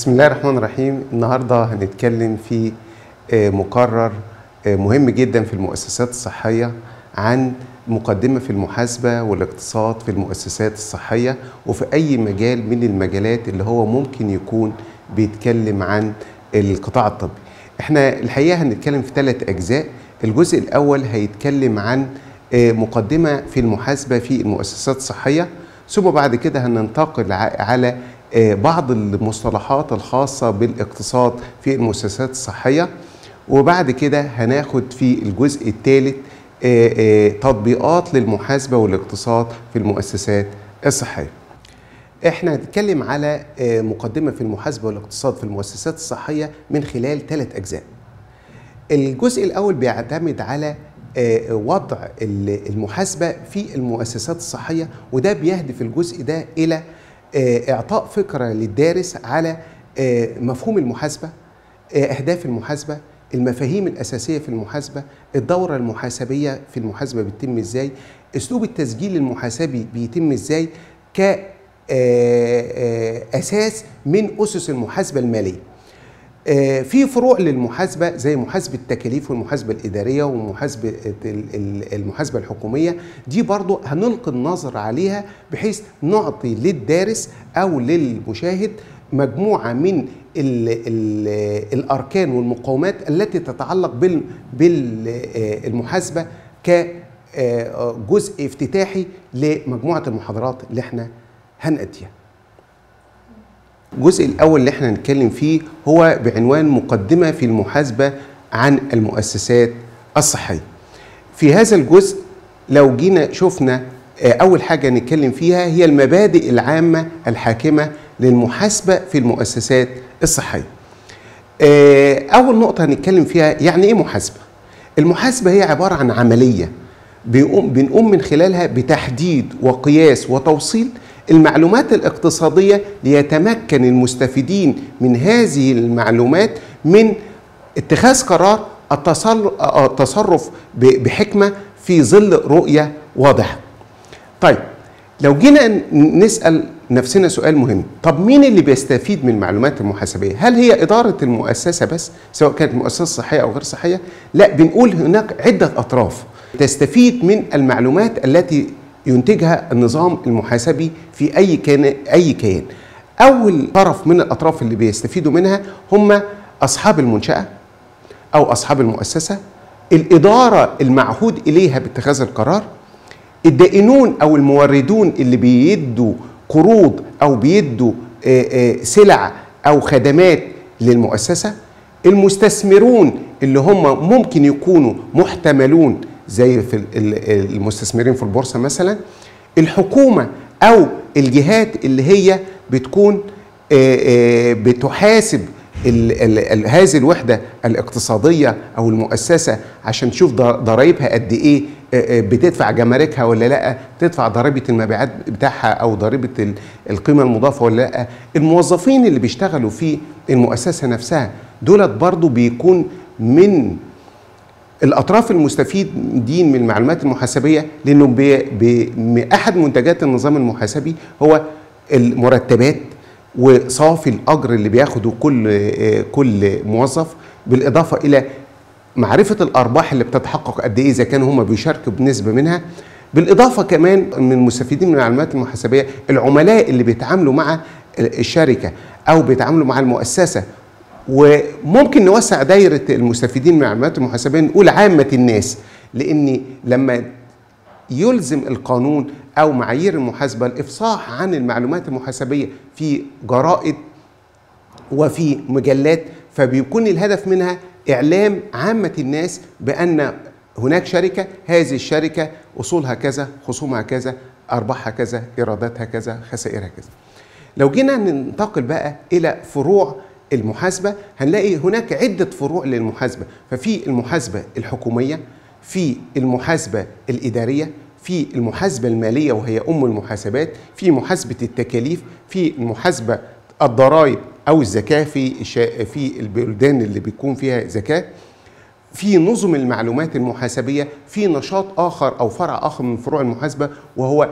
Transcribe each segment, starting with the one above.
بسم الله الرحمن الرحيم النهارده هنتكلم في آه، مقرر آه، مهم جدا في المؤسسات الصحية عن مقدمة في المحاسبة والاقتصاد في المؤسسات الصحية وفي أي مجال من المجالات اللي هو ممكن يكون بيتكلم عن القطاع الطبي. إحنا الحقيقة هنتكلم في ثلاث أجزاء، الجزء الأول هيتكلم عن آه، مقدمة في المحاسبة في المؤسسات الصحية ثم بعد كده هننتقل على بعض المصطلحات الخاصة بالاقتصاد في المؤسسات الصحية. وبعد كده هناخد في الجزء الثالث آه، آه، تطبيقات للمحاسبة والاقتصاد في المؤسسات الصحية. إحنا هنتكلم على آه، مقدمة في المحاسبة والاقتصاد في المؤسسات الصحية من خلال ثلاث أجزاء. الجزء الأول بيعتمد على آه، وضع ال- المحاسبة في المؤسسات الصحية وده بيهدف الجزء ده إلى آه، إعطاء فكرة للدارس على آه، مفهوم المحاسبة آه، أهداف المحاسبة المفاهيم الأساسية في المحاسبة الدورة المحاسبية في المحاسبة بتتم إزاي أسلوب التسجيل المحاسبي بيتم إزاي ك أساس من أسس المحاسبة المالية. آه، في فروع للمحاسبة زي محاسبة التكاليف والمحاسبة الإدارية ومحاسبة ال- ال- المحاسبة الحكومية. دي برضو هنلقي النظر عليها بحيث نعطي للدارس أو للمشاهد مجموعة من ال ال الأركان والمقومات التي تتعلق بال بالمحاسبة كجزء افتتاحي لمجموعة المحاضرات اللي إحنا هنأتيها. الجزء الأول اللي إحنا هنتكلم فيه هو بعنوان مقدمة في المحاسبة عن المؤسسات الصحية. في هذا الجزء لو جينا شفنا آه، أول حاجة نتكلم فيها هي المبادئ العامة الحاكمة للمحاسبة في المؤسسات الصحية. آه، أول نقطة هنتكلم فيها يعني إيه محاسبة؟ المحاسبة هي عبارة عن عملية بنقوم, بنقوم من خلالها بتحديد وقياس وتوصيل المعلومات الاقتصادية ليتمكن المستفيدين من هذه المعلومات من اتخاذ قرار التصرف بحكمة في ظل رؤية واضحة. طيب لو جينا نسأل نفسنا سؤال مهم. طب مين اللي بيستفيد من المعلومات المحاسبية؟ هل هي إدارة المؤسسة بس سواء كانت مؤسسة صحية أو غير صحية؟ لا بنقول هناك عدة أطراف تستفيد من المعلومات التي ينتجها النظام المحاسبي في أي كان أي كيان. أول طرف من الأطراف اللي بيستفيدوا منها هم أصحاب المنشأة أو أصحاب المؤسسة الإدارة المعهود إليها باتخاذ القرار الدائنون أو الموردون اللي بيدوا قروض أو بيدوا آه، آه، سلع أو خدمات للمؤسسة المستثمرون اللي هم ممكن يكونوا محتملون زي في ال- ال- المستثمرين في البورصة مثلا الحكومة أو الجهات اللي هي بتكون آه، آه، بتحاسب ال ال ال هذه الوحدة الاقتصادية أو المؤسسة عشان تشوف ض- ضرايبها قد إيه آه، بتدفع جماركها ولا لأ تدفع ضريبة المبيعات بتاعها أو ضريبة ال- القيمة المضافة ولا لأ. الموظفين اللي بيشتغلوا في المؤسسة نفسها دولت برضو بيكون من الأطراف المستفيدين من المعلومات المحاسبية لأنه بي بي أحد منتجات النظام المحاسبي هو المرتبات وصافي الأجر اللي بياخده كل كل موظف بالإضافة إلى معرفة الأرباح اللي بتتحقق قد إيه إذا كانوا هم بيشاركوا بنسبة منها. بالإضافة كمان من المستفيدين من المعلومات المحاسبية العملاء اللي بيتعاملوا مع الشركة أو بيتعاملوا مع المؤسسة وممكن نوسع دايرة المستفيدين من المعلومات المحاسبيه نقول عامة الناس لأن لما يلزم القانون أو معايير المحاسبة الإفصاح عن المعلومات المحاسبية في جرائد وفي مجلات فبيكون الهدف منها إعلام عامة الناس بأن هناك شركة هذه الشركة أصولها كذا خصومها كذا أرباحها كذا إيراداتها كذا خسائرها كذا. لو جينا ننتقل بقى إلى فروع المحاسبة هنلاقي هناك عدة فروع للمحاسبة ففي المحاسبة الحكومية في المحاسبة الإدارية في المحاسبة المالية وهي أم المحاسبات في محاسبة التكاليف في المحاسبة الضرائب أو الزكاة في في البلدان اللي بيكون فيها زكاة في نظم المعلومات المحاسبية في نشاط آخر أو فرع آخر من فروع المحاسبة وهو.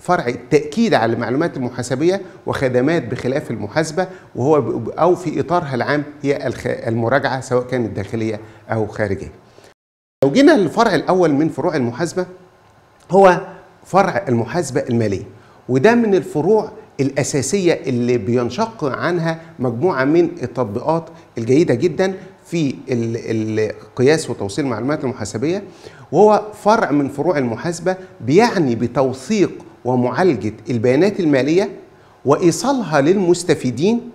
فرع التاكيد على المعلومات المحاسبية وخدمات بخلاف المحاسبة وهو أو في إطارها العام هي المراجعة سواء كانت داخلية أو خارجية. لو جينا للفرع الأول من فروع المحاسبة هو فرع المحاسبة المالية وده من الفروع الأساسية اللي بينشق عنها مجموعة من التطبيقات الجيدة جدا في ال- القياس وتوصيل المعلومات المحاسبية وهو فرع من فروع المحاسبة بيعني بتوثيق ومعالجة البيانات المالية وإيصالها للمستفيدين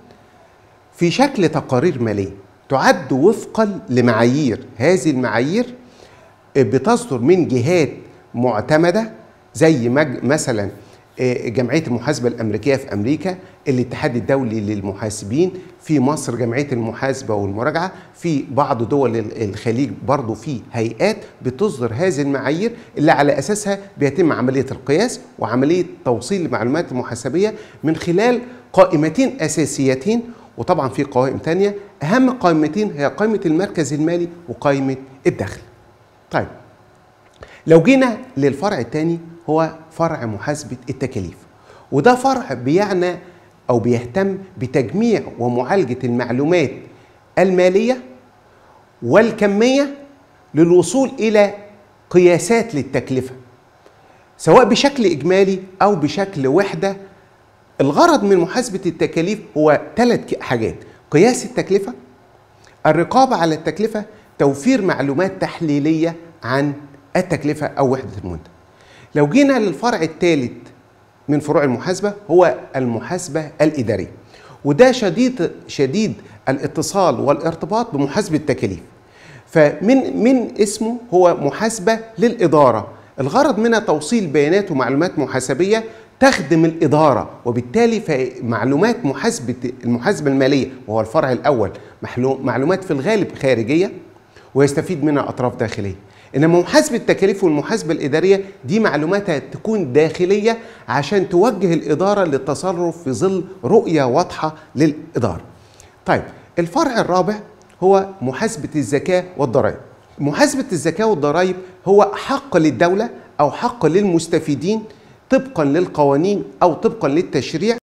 في شكل تقارير مالية تعد وفقا لمعايير هذه المعايير بتصدر من جهات معتمدة زي. مثلا جمعية المحاسبة الأمريكية في أمريكا الاتحاد الدولي للمحاسبين في مصر جمعية المحاسبة والمراجعة في بعض دول ال- الخليج برضو في هيئات بتصدر هذه المعايير اللي على أساسها بيتم عملية القياس وعملية توصيل المعلومات المحاسبية من خلال قائمتين أساسيتين وطبعا في قوائم تانية. أهم قائمتين هي قائمة المركز المالي وقائمة الدخل. طيب لو جينا للفرع الثاني هو فرع محاسبة التكاليف. وده فرع بيعنى أو بيهتم بتجميع ومعالجة المعلومات المالية والكمية للوصول إلى قياسات للتكلفة سواء بشكل إجمالي أو بشكل وحدة. الغرض من محاسبة التكاليف هو ثلاث حاجات قياس التكلفة الرقابة على التكلفة توفير معلومات تحليلية عن التكلفة أو وحدة المنتج. لو جينا للفرع الثالث من فروع المحاسبة هو المحاسبة الإدارية. وده شديد شديد الاتصال والارتباط بمحاسبة التكاليف فمن من اسمه هو محاسبة للإدارة. الغرض منها توصيل بيانات ومعلومات محاسبية تخدم الإدارة وبالتالي فمعلومات محاسبة المحاسبة المالية وهو الفرع الأول معلومات في الغالب خارجية ويستفيد منها أطراف داخلية. إنما محاسبة التكاليف والمحاسبة الإدارية دي معلوماتها تكون داخلية عشان توجه الإدارة للتصرف في ظل رؤية واضحة للإدارة. طيب الفرع الرابع هو محاسبة الزكاة والضرائب. محاسبة الزكاة والضرائب هو حق للدولة أو حق للمستفيدين طبقا للقوانين أو طبقا للتشريع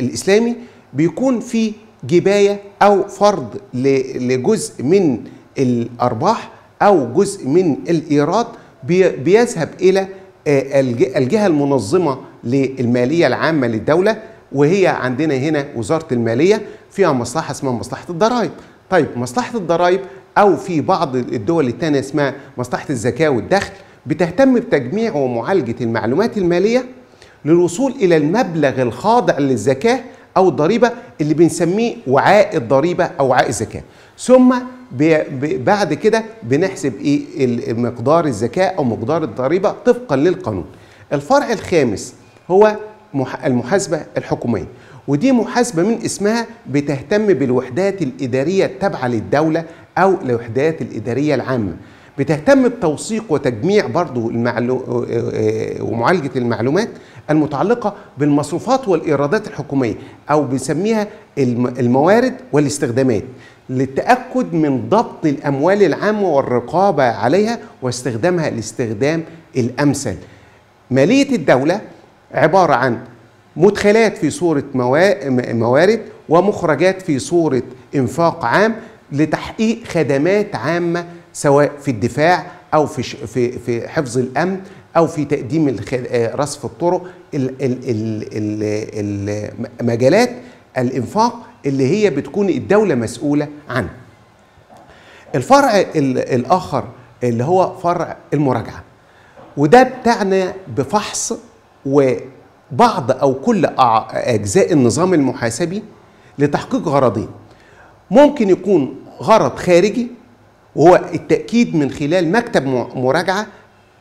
الإسلامي بيكون في جباية أو فرض لجزء من الأرباح أو جزء من الإيراد بي- بيذهب إلى آه، الج- الجهة المنظمة للمالية العامة للدولة وهي عندنا هنا وزارة المالية فيها مصلحة اسمها مصلحة الضرائب. طيب مصلحة الضرائب أو في بعض الدول التانية اسمها مصلحة الزكاة والدخل بتهتم بتجميع ومعالجة المعلومات المالية للوصول إلى المبلغ الخاضع للزكاة أو الضريبة اللي بنسميه وعاء الضريبة أو وعاء الزكاة. ثم بعد كده بنحسب إيه مقدار الزكاه أو مقدار الضريبة طبقا للقانون. الفرع الخامس هو مح- المحاسبة الحكومية ودي محاسبة من اسمها بتهتم بالوحدات الإدارية التابعة للدولة أو الوحدات الإدارية العامة. بتهتم بتوثيق وتجميع برضو المعلو... ومعالجة المعلومات المتعلقة بالمصروفات والإيرادات الحكومية أو بنسميها الم- الموارد والاستخدامات. للتأكد من ضبط الأموال العامة والرقابة عليها واستخدامها الاستخدام الأمثل. مالية الدولة عبارة عن مدخلات في صورة موارد ومخرجات في صورة إنفاق عام لتحقيق خدمات عامة سواء في الدفاع أو في في في حفظ الأمن أو في تقديم آه، رصف الطرق. ال- ال- ال- ال- ال- مجالات الإنفاق اللي هي بتكون الدولة مسؤولة عنها الفرع ال- الآخر اللي هو فرع المراجعة. وده بتاعنا بفحص وبعض أو كل أجزاء النظام المحاسبي لتحقيق غرضين. ممكن يكون غرض خارجي وهو التأكيد من خلال مكتب مراجعة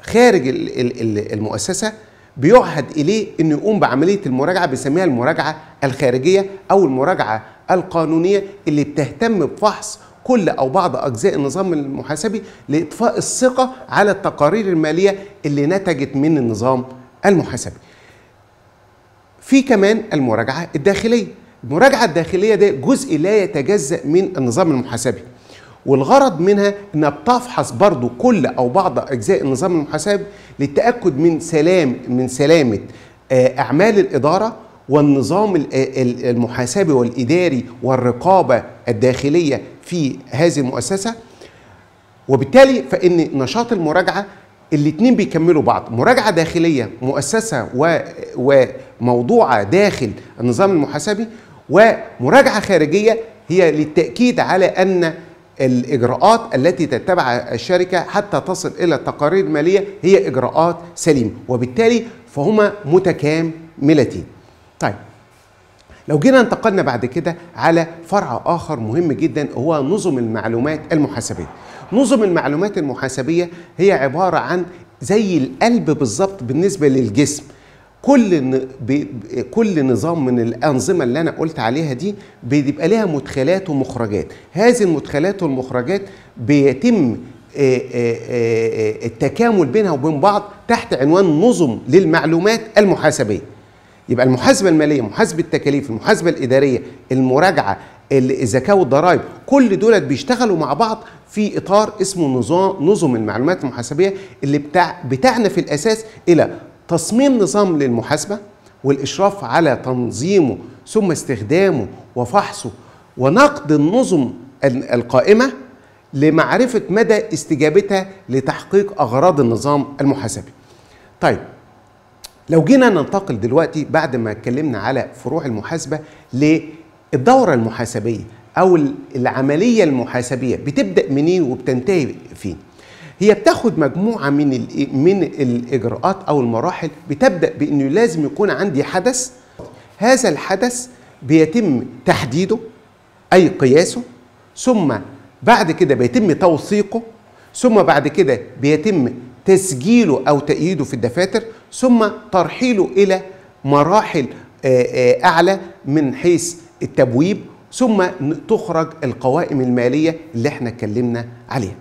خارج ال- ال- ال- المؤسسة بيعهد إليه أنه يقوم بعملية المراجعة بنسميها المراجعة الخارجية أو المراجعة القانونية اللي بتهتم بفحص كل أو بعض أجزاء النظام المحاسبي لإطفاء الثقة على التقارير المالية اللي نتجت من النظام المحاسبي. في كمان المراجعة الداخلية. المراجعة الداخلية ده جزء لا يتجزأ من النظام المحاسبي. والغرض منها إنها بتفحص برضو كل أو بعض أجزاء النظام المحاسبي للتأكد من سلام من سلامة آه، أعمال الإدارة والنظام ال- ال- المحاسبي والإداري والرقابة الداخلية في هذه المؤسسة. وبالتالي فإن نشاط المراجعة الاثنين بيكملوا بعض. مراجعة داخلية مؤسسة و... وموضوعه داخل النظام المحاسبي ومراجعة خارجية هي للتأكيد على أن الإجراءات التي تتبعها الشركة حتى تصل إلى التقارير المالية هي إجراءات سليمة. وبالتالي فهما متكاملتين. طيب لو جينا انتقلنا بعد كده على فرع آخر مهم جدا هو نظم المعلومات المحاسبية. نظم المعلومات المحاسبية هي عبارة عن زي القلب بالظبط بالنسبة للجسم. كل كل نظام من الأنظمة اللي أنا قلت عليها دي بيبقى لها مدخلات ومخرجات. هذه المدخلات والمخرجات بيتم التكامل بينها وبين بعض تحت عنوان نظم للمعلومات المحاسبية. يبقى المحاسبة المالية محاسبة التكاليف المحاسبة الإدارية المراجعة ال- الزكاه والضرائب كل دولت بيشتغلوا مع بعض في إطار اسمه نظام نظم المعلومات المحاسبية اللي بتاع بتاعنا في الأساس إلى تصميم نظام للمحاسبة والإشراف على تنظيمه ثم استخدامه وفحصه ونقد النظم ال- القائمة لمعرفة مدى استجابتها لتحقيق أغراض النظام المحاسبي. طيب لو جينا ننتقل دلوقتي بعد ما اتكلمنا على فروع المحاسبة للدورة المحاسبية أو ال- العملية المحاسبية بتبدأ منين وبتنتهي فين؟ هي بتاخد مجموعة من من الإجراءات أو المراحل بتبدأ بإنه لازم يكون عندي حدث هذا الحدث بيتم تحديده أي قياسه ثم بعد كده بيتم توثيقه ثم بعد كده بيتم تسجيله أو تأييده في الدفاتر ثم ترحيله إلى مراحل آه، آه، أعلى من حيث التبويب ثم تخرج القوائم المالية اللي إحنا اتكلمنا عليها.